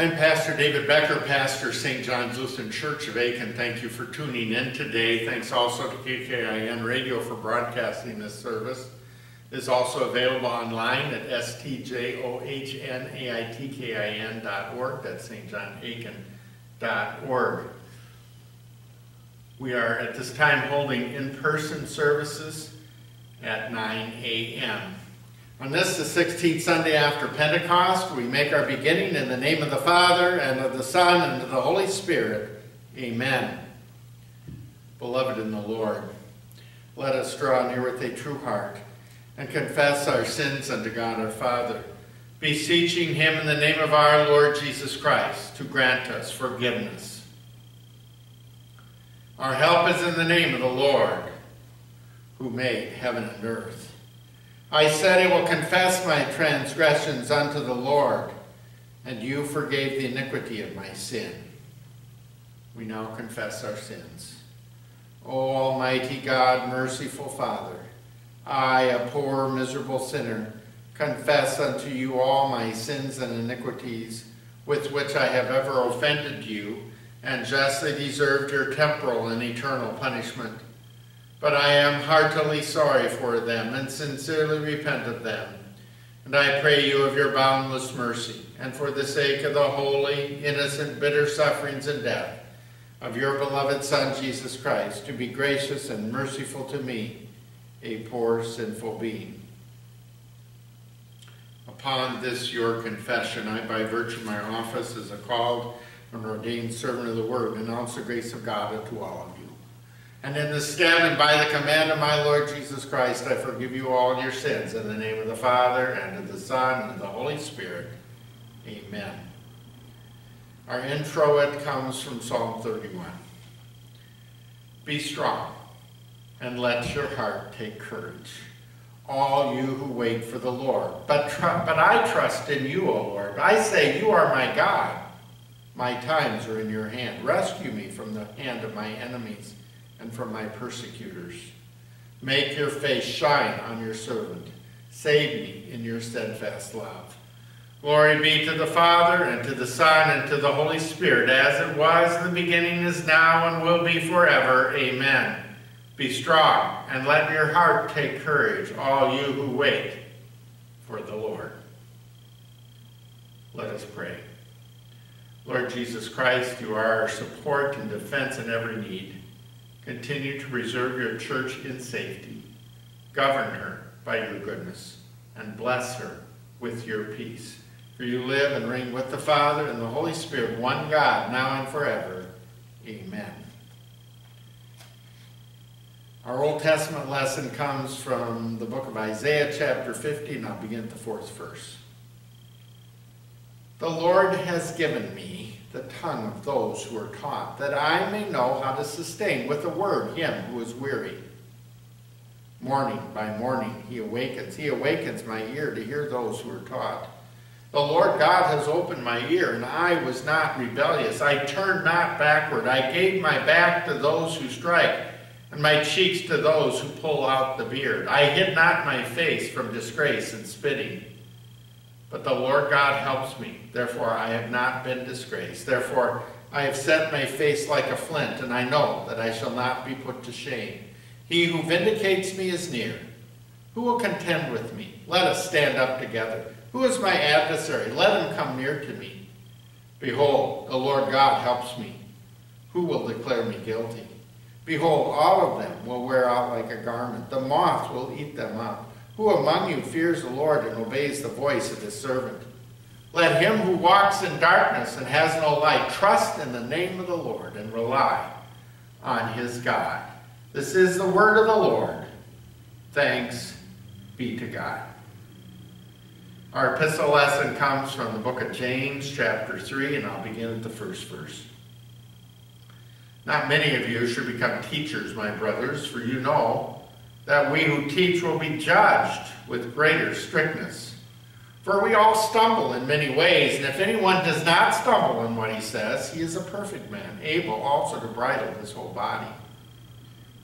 I'm Pastor David Becker, pastor St. John's Lutheran Church of Aitkin. Thank you for tuning in today. Thanks also to KKIN Radio for broadcasting this service. It is also available online at stjohnaitkin.org. That's stjohnaitkin.org. We are at this time holding in-person services at 9 a.m. On this, the 16th Sunday after Pentecost, we make our beginning in the name of the Father, and of the Son, and of the Holy Spirit. Amen. Beloved in the Lord, let us draw near with a true heart and confess our sins unto God our Father, beseeching him in the name of our Lord Jesus Christ to grant us forgiveness. Our help is in the name of the Lord, who made heaven and earth. I said, I will confess my transgressions unto the Lord, and you forgave the iniquity of my sin. We now confess our sins. O Almighty God, merciful Father, I, a poor, miserable sinner, confess unto you all my sins and iniquities with which I have ever offended you, and justly deserved your temporal and eternal punishment. But I am heartily sorry for them and sincerely repent of them. And I pray you of your boundless mercy, and for the sake of the holy, innocent, bitter sufferings and death of your beloved Son, Jesus Christ, to be gracious and merciful to me, a poor, sinful being. Upon this your confession, I, by virtue of my office as a called and ordained servant of the word, announce the grace of God unto all of you. And in the stead and by the command of my Lord Jesus Christ, I forgive you all your sins in the name of the Father, and of the Son, and of the Holy Spirit. Amen. Our introit comes from Psalm 31. Be strong, and let your heart take courage, all you who wait for the Lord. But, but I trust in you, O Lord. I say, you are my God. My times are in your hand. Rescue me from the hand of my enemies and from my persecutors. Make your face shine on your servant. Save me in your steadfast love. Glory be to the Father, and to the Son, and to the Holy Spirit, as it was in the beginning, is now, and will be forever. Amen. Be strong, and let your heart take courage, all you who wait for the Lord. Let us pray. Lord Jesus Christ, you are our support and defense in every need. Continue to preserve your church in safety. Govern her by your goodness, and bless her with your peace. For you live and reign with the Father and the Holy Spirit, one God, now and forever. Amen. Our Old Testament lesson comes from the book of Isaiah, chapter 50, and I'll begin at the fourth verse. The Lord has given me the tongue of those who are taught, that I may know how to sustain with a word him who is weary. Morning by morning he awakens. He awakens my ear to hear those who are taught. The Lord God has opened my ear, and I was not rebellious. I turned not backward. I gave my back to those who strike, and my cheeks to those who pull out the beard. I hid not my face from disgrace and spitting. But the Lord God helps me. Therefore I have not been disgraced. Therefore I have set my face like a flint, and I know that I shall not be put to shame. He who vindicates me is near. Who will contend with me? Let us stand up together. Who is my adversary? Let him come near to me. Behold, the Lord God helps me. Who will declare me guilty? Behold, all of them will wear out like a garment. The moth will eat them up. Who among you fears the Lord and obeys the voice of his servant? Let him who walks in darkness and has no light trust in the name of the Lord and rely on his God. This is the word of the Lord. Thanks be to God. Our epistle lesson comes from the book of James, chapter 3, and I'll begin at the first verse. Not many of you should become teachers, my brothers, for you know that we who teach will be judged with greater strictness. For we all stumble in many ways, and if anyone does not stumble in what he says, he is a perfect man, able also to bridle his whole body.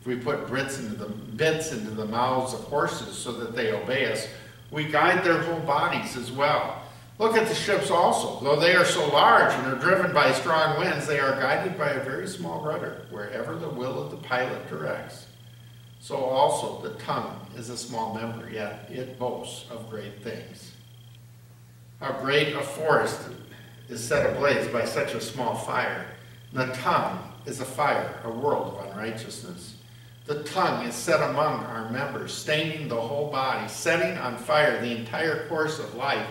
If we put bits into the, bits into the mouths of horses so that they obey us, we guide their whole bodies as well. Look at the ships also. Though they are so large and are driven by strong winds, they are guided by a very small rudder, wherever the will of the pilot directs. So also the tongue is a small member, yet it boasts of great things. How great a forest is set ablaze by such a small fire. the tongue is a fire, a world of unrighteousness. The tongue is set among our members, staining the whole body, setting on fire the entire course of life,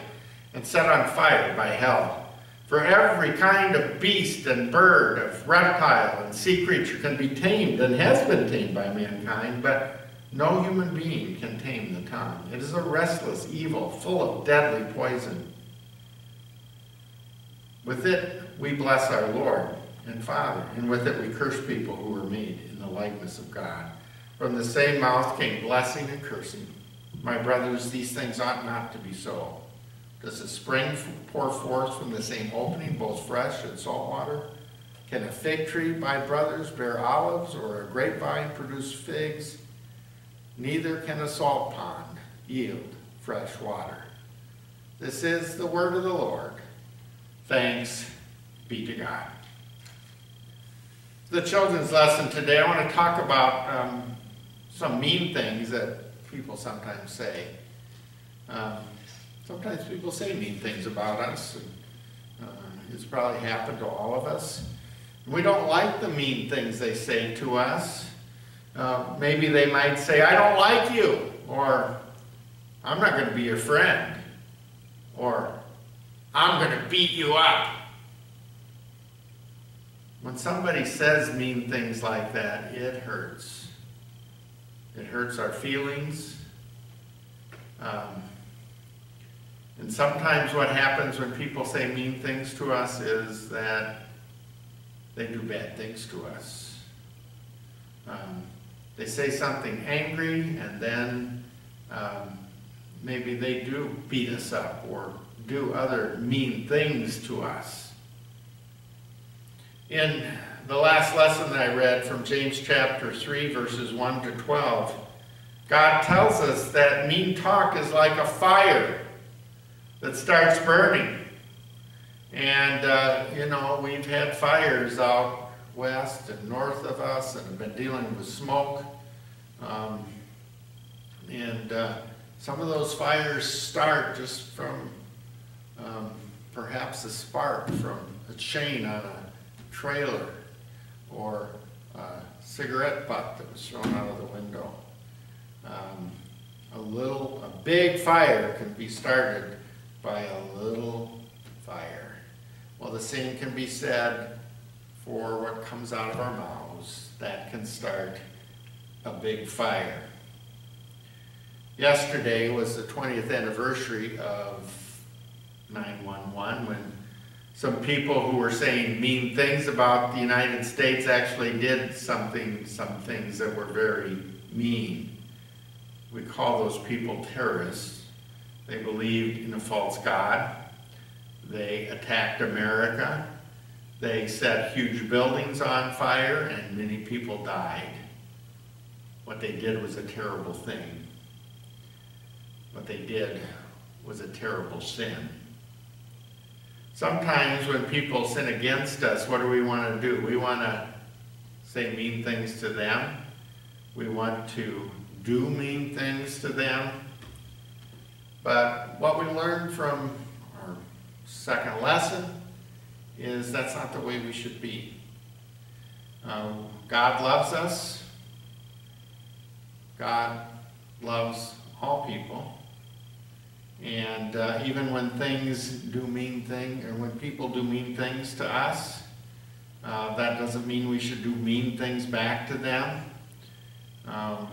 and set on fire by hell. For every kind of beast and bird, of reptile and sea creature can be tamed and has been tamed by mankind, but no human being can tame the tongue. It is a restless evil, full of deadly poison. With it we bless our Lord and Father, and with it we curse people who were made in the likeness of God. From the same mouth came blessing and cursing. My brothers, these things ought not to be so. Does a spring pour forth from the same opening both fresh and salt water? Can a fig tree, my brothers, bear olives, or a grapevine produce figs? Neither can a salt pond yield fresh water. This is the word of the Lord. Thanks be to God the children's lesson today, I want to talk about um, some mean things that people sometimes say. Um, sometimes people say mean things about us. And, uh, it's probably happened to all of us. We don't like the mean things they say to us. Uh, maybe they might say, I don't like you, or I'm not going to be your friend, or I'm going to beat you up. When somebody says mean things like that, it hurts. It hurts our feelings. Um, and sometimes what happens when people say mean things to us is that they do bad things to us. Um, they say something angry and then um, maybe they do beat us up or do other mean things to us. In the last lesson that I read from James chapter 3, verses 1 to 12, God tells us that mean talk is like a fire that starts burning. And, uh, you know, we've had fires out west and north of us and have been dealing with smoke. Um, and uh, some of those fires start just from um, perhaps a spark from a chain on a trailer or a cigarette butt that was thrown out of the window. Um, a little, a big fire can be started by a little fire. Well, the same can be said for what comes out of our mouths. That can start a big fire. Yesterday was the 20th anniversary of 911 when some people who were saying mean things about the United States actually did something, some things that were very mean. We call those people terrorists. They believed in a false God. They attacked America. They set huge buildings on fire and many people died. What they did was a terrible thing. What they did was a terrible sin. Sometimes when people sin against us, what do we want to do? We want to say mean things to them. We want to do mean things to them. But what we learned from our second lesson is that's not the way we should be. Um, God loves us. God loves all people. And uh, even when things do mean things, or when people do mean things to us, uh, that doesn't mean we should do mean things back to them. Um,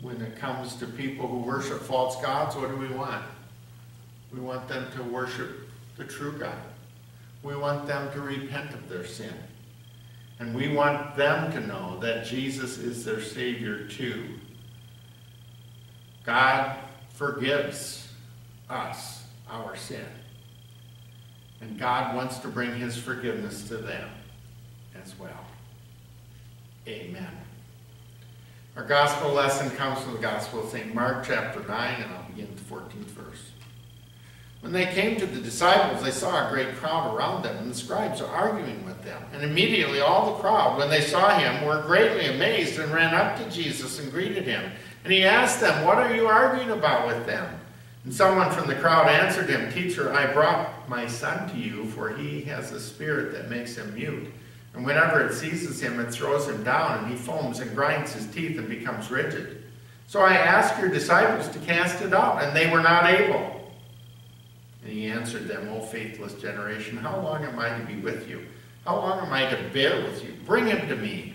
when it comes to people who worship false gods, what do we want? We want them to worship the true God. We want them to repent of their sin. And we want them to know that Jesus is their Savior too. God forgives us our sin. And God wants to bring his forgiveness to them as well. Amen. Our gospel lesson comes from the Gospel of St. Mark, chapter 9, and I'll begin with the 14th verse. When they came to the disciples, they saw a great crowd around them, and the scribes arguing with them. And immediately all the crowd, when they saw him, were greatly amazed and ran up to Jesus and greeted him. And he asked them, What are you arguing about with them? And someone from the crowd answered him, Teacher, I brought my son to you, for he has a spirit that makes him mute. And whenever it seizes him, it throws him down, and he foams and grinds his teeth and becomes rigid. So I asked your disciples to cast it out, and they were not able. And he answered them, O faithless generation, how long am I to be with you? How long am I to bear with you? Bring him to me.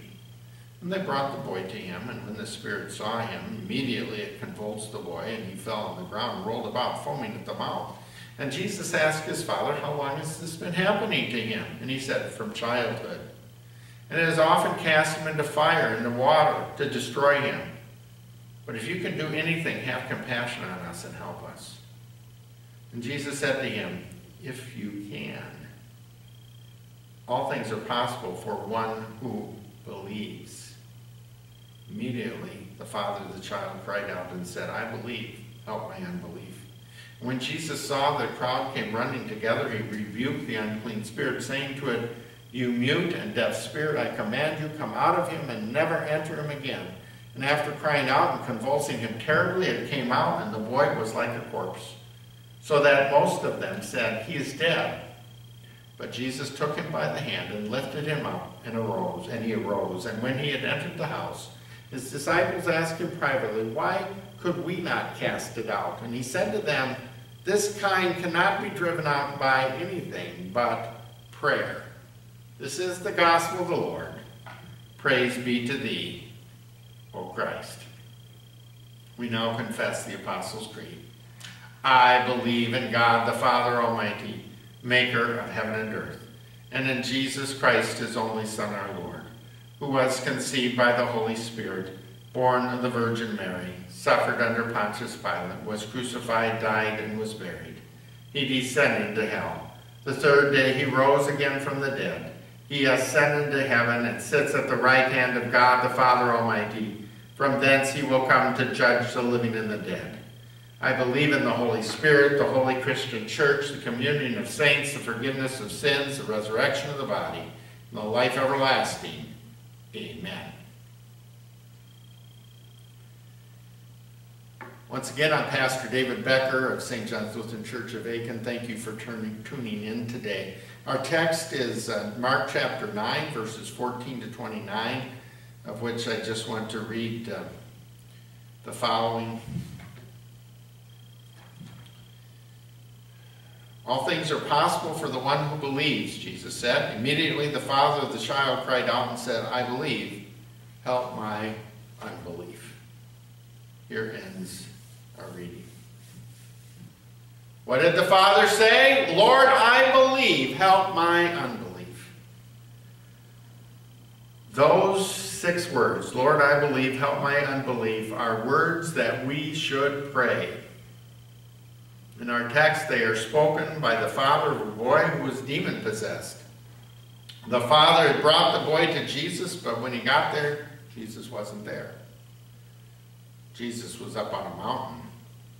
And they brought the boy to him, and when the spirit saw him, immediately it convulsed the boy, and he fell on the ground, rolled about, foaming at the mouth. And Jesus asked his father, How long has this been happening to him? And he said, From childhood. And it has often cast him into fire, and into water, to destroy him. But if you can do anything, have compassion on us and help us. And Jesus said to him, If you can. All things are possible for one who believes. Immediately, the father of the child cried out and said, I believe, help my unbelief. And when Jesus saw the crowd came running together, he rebuked the unclean spirit, saying to it, You mute and deaf spirit, I command you, come out of him and never enter him again. And after crying out and convulsing him terribly, it came out, and the boy was like a corpse so that most of them said, He is dead. But Jesus took him by the hand and lifted him up and arose, and he arose. And when he had entered the house, his disciples asked him privately, Why could we not cast it out? And he said to them, This kind cannot be driven out by anything but prayer. This is the gospel of the Lord. Praise be to thee, O Christ. We now confess the Apostles' Creed. I believe in God the Father Almighty, maker of heaven and earth, and in Jesus Christ, his only Son, our Lord, who was conceived by the Holy Spirit, born of the Virgin Mary, suffered under Pontius Pilate, was crucified, died, and was buried. He descended into hell. The third day he rose again from the dead. He ascended to heaven and sits at the right hand of God the Father Almighty. From thence he will come to judge the living and the dead. I believe in the Holy Spirit, the holy Christian church, the communion of saints, the forgiveness of sins, the resurrection of the body, and the life everlasting. Amen. Once again, I'm Pastor David Becker of St. John's Lutheran Church of Aitkin. Thank you for turning, tuning in today. Our text is uh, Mark chapter 9, verses 14 to 29, of which I just want to read uh, the following. All things are possible for the one who believes, Jesus said. Immediately the father of the child cried out and said, I believe. Help my unbelief. Here ends our reading. What did the father say? Lord, I believe. Help my unbelief. Those six words, Lord, I believe, help my unbelief, are words that we should pray in our text, they are spoken by the father of a boy who was demon possessed. The father had brought the boy to Jesus, but when he got there, Jesus wasn't there. Jesus was up on a mountain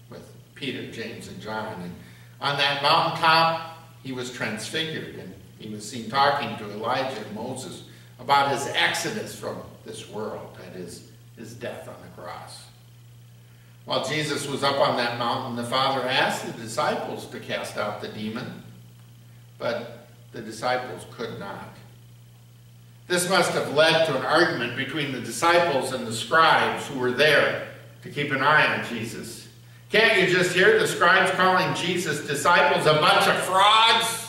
with Peter, James, and John. And on that mountaintop, he was transfigured, and he was seen talking to Elijah and Moses about his exodus from this world, that is, his death on the cross. While Jesus was up on that mountain, the Father asked the disciples to cast out the demon, but the disciples could not. This must have led to an argument between the disciples and the scribes who were there to keep an eye on Jesus. Can't you just hear the scribes calling Jesus' disciples a bunch of frauds?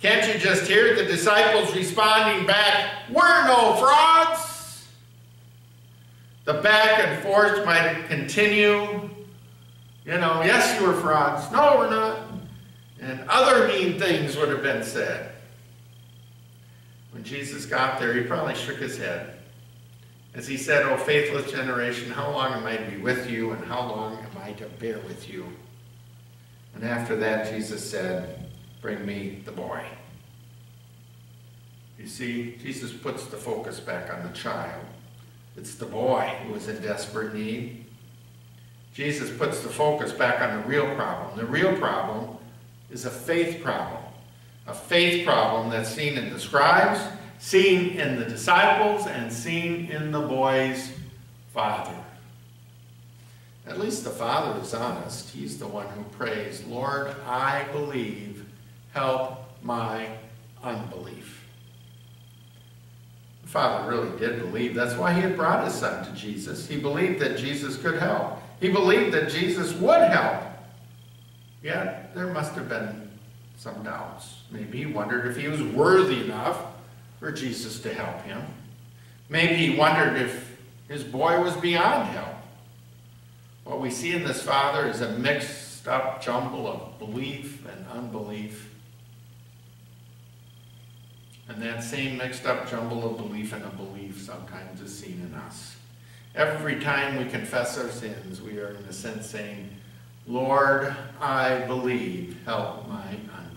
Can't you just hear the disciples responding back, We're no frauds? The back and forth might continue. You know, yes, you were frauds. No, we're not. And other mean things would have been said. When Jesus got there, he probably shook his head. As he said, O faithless generation, how long am I to be with you, and how long am I to bear with you? And after that, Jesus said, Bring me the boy. You see, Jesus puts the focus back on the child. It's the boy who is in desperate need. Jesus puts the focus back on the real problem. The real problem is a faith problem. A faith problem that's seen in the scribes, seen in the disciples, and seen in the boy's father. At least the father is honest. He's the one who prays, Lord, I believe, help my unbelief. The father really did believe. That's why he had brought his son to Jesus. He believed that Jesus could help. He believed that Jesus would help. Yet there must have been some doubts. Maybe he wondered if he was worthy enough for Jesus to help him. Maybe he wondered if his boy was beyond help. What we see in this father is a mixed up jumble of belief and unbelief. And that same mixed up jumble of belief and unbelief sometimes is seen in us. Every time we confess our sins, we are in a sense saying, Lord, I believe, help my unbelief.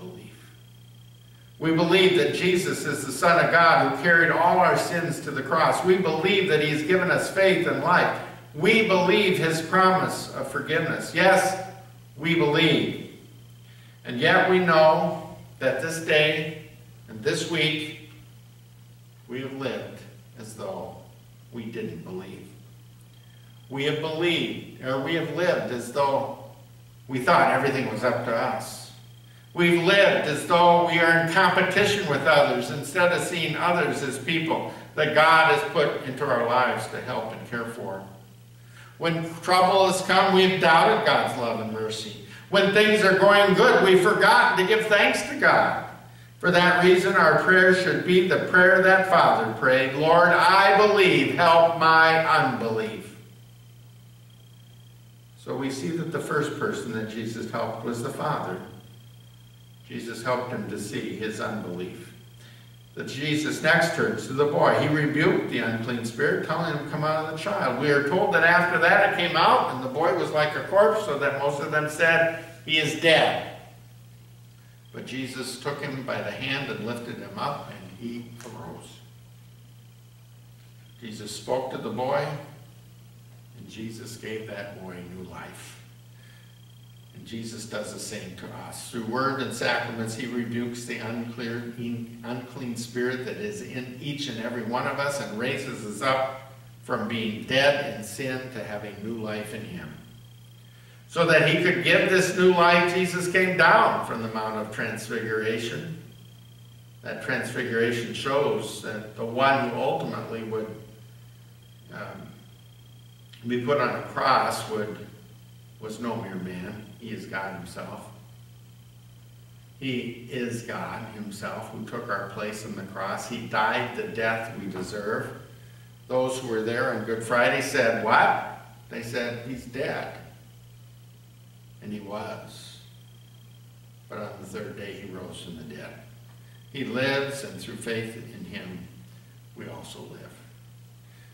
We believe that Jesus is the Son of God who carried all our sins to the cross. We believe that he has given us faith and life. We believe his promise of forgiveness. Yes, we believe. And yet we know that this day and this week we have lived as though we didn't believe. We have believed, or we have lived as though we thought everything was up to us. We've lived as though we are in competition with others instead of seeing others as people that God has put into our lives to help and care for. When trouble has come, we've doubted God's love and mercy. When things are going good, we've forgotten to give thanks to God. For that reason, our prayer should be the prayer that Father prayed, Lord, I believe, help my unbelief. So we see that the first person that Jesus helped was the Father. Jesus helped him to see his unbelief. That Jesus next turns to the boy. He rebuked the unclean spirit, telling him come out of the child. We are told that after that it came out, and the boy was like a corpse, so that most of them said, he is dead. But Jesus took him by the hand and lifted him up, and he arose. Jesus spoke to the boy, and Jesus gave that boy new life. And Jesus does the same to us. Through word and sacraments, he rebukes the unclean, unclean spirit that is in each and every one of us and raises us up from being dead in sin to having new life in him. So that he could give this new life, Jesus came down from the Mount of Transfiguration. That transfiguration shows that the one who ultimately would um, be put on a cross would, was no mere man. He is God himself. He is God himself who took our place on the cross. He died the death we deserve. Those who were there on Good Friday said, what? They said, he's dead. And he was. But on the third day he rose from the dead. He lives, and through faith in him, we also live.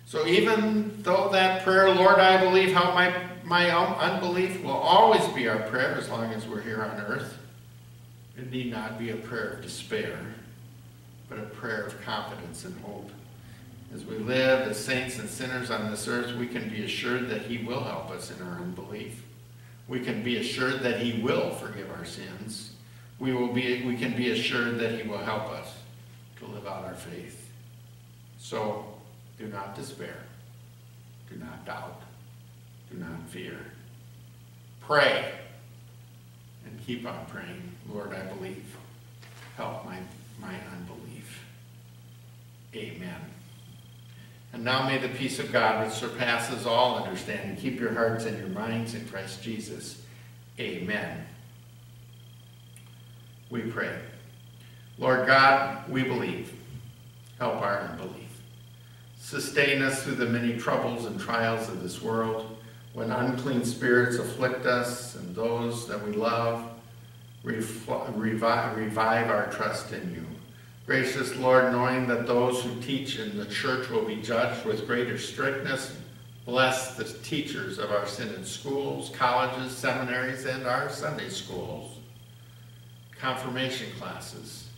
So even though that prayer, Lord, I believe, help my, my unbelief, will always be our prayer as long as we're here on earth, it need not be a prayer of despair, but a prayer of confidence and hope. As we live as saints and sinners on this earth, we can be assured that he will help us in our unbelief. We can be assured that he will forgive our sins. We, will be, we can be assured that he will help us to live out our faith. So do not despair. Do not doubt. Do not fear. Pray and keep on praying. Lord, I believe. Help my, my unbelief. Amen. And now may the peace of God, which surpasses all understanding, keep your hearts and your minds in Christ Jesus. Amen. We pray. Lord God, we believe. Help our unbelief. Sustain us through the many troubles and trials of this world, when unclean spirits afflict us and those that we love, revive, revive our trust in you. Gracious Lord, knowing that those who teach in the church will be judged with greater strictness, bless the teachers of our synod schools, colleges, seminaries, and our Sunday schools, confirmation classes,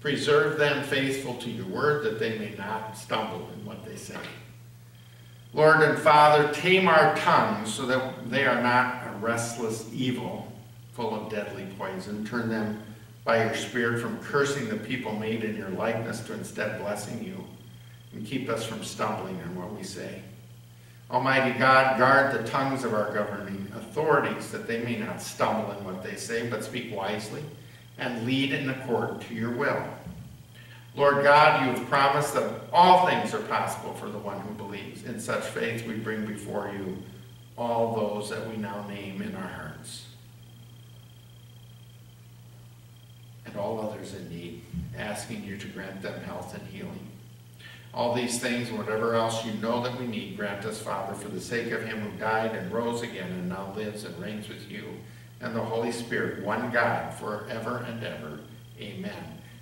Preserve them faithful to your word that they may not stumble in what they say. Lord and Father, tame our tongues so that they are not a restless evil full of deadly poison. Turn them by your Spirit from cursing the people made in your likeness to instead blessing you. And keep us from stumbling in what we say. Almighty God, guard the tongues of our governing authorities that they may not stumble in what they say, but speak wisely and lead in accord to your will. Lord God, you have promised that all things are possible for the one who believes. In such faith, we bring before you all those that we now name in our hearts. And all others in need, asking you to grant them health and healing. All these things, and whatever else you know that we need, grant us, Father, for the sake of him who died and rose again and now lives and reigns with you and the Holy Spirit, one God, forever and ever. Amen.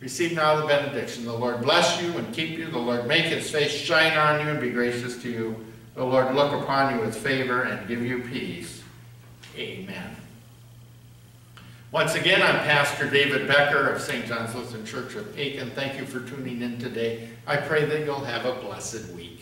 Receive now the benediction. The Lord bless you and keep you. The Lord make his face shine on you and be gracious to you. The Lord look upon you with favor and give you peace. Amen. Once again, I'm Pastor David Becker of St. John's Lutheran Church of Aitkin. Thank you for tuning in today. I pray that you'll have a blessed week.